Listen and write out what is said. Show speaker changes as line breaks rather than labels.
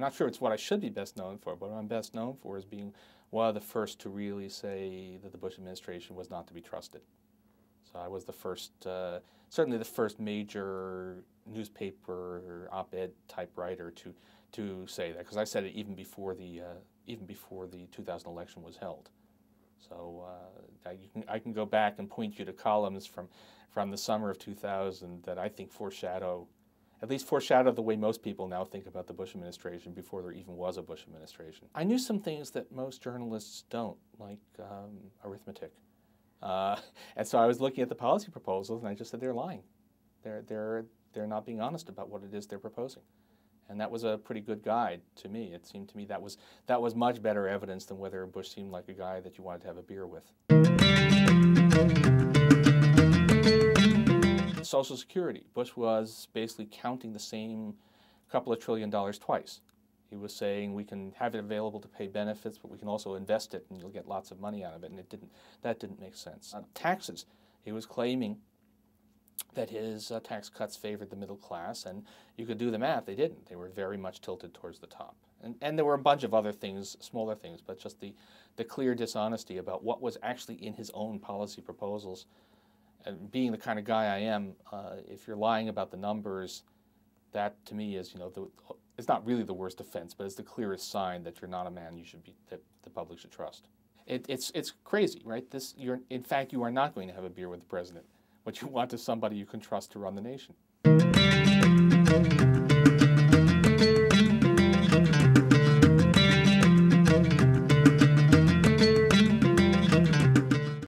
not sure it's what I should be best known for, but what I'm best known for is being one of the first to really say that the Bush administration was not to be trusted. So I was the first, uh, certainly the first major newspaper op-ed type writer to to say that because I said it even before the uh, even before the 2000 election was held. So uh, I, can, I can go back and point you to columns from from the summer of 2000 that I think foreshadow, at least foreshadow the way most people now think about the Bush administration before there even was a Bush administration. I knew some things that most journalists don't, like um, arithmetic. Uh, and so I was looking at the policy proposals, and I just said they're lying. They're they're they're not being honest about what it is they're proposing, and that was a pretty good guide to me. It seemed to me that was that was much better evidence than whether Bush seemed like a guy that you wanted to have a beer with. Social Security. Bush was basically counting the same couple of trillion dollars twice. He was saying we can have it available to pay benefits, but we can also invest it and you'll get lots of money out of it. And it didn't, that didn't make sense. Taxes. He was claiming that his uh, tax cuts favored the middle class, and you could do the math. They didn't. They were very much tilted towards the top. And, and there were a bunch of other things, smaller things, but just the, the clear dishonesty about what was actually in his own policy proposals. And being the kind of guy I am, uh, if you're lying about the numbers, that to me is, you know, the, it's not really the worst offense, but it's the clearest sign that you're not a man you should be that the public should trust. It, it's it's crazy, right? This you're in fact you are not going to have a beer with the president. What you want is somebody you can trust to run the nation.